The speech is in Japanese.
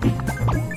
ピッ!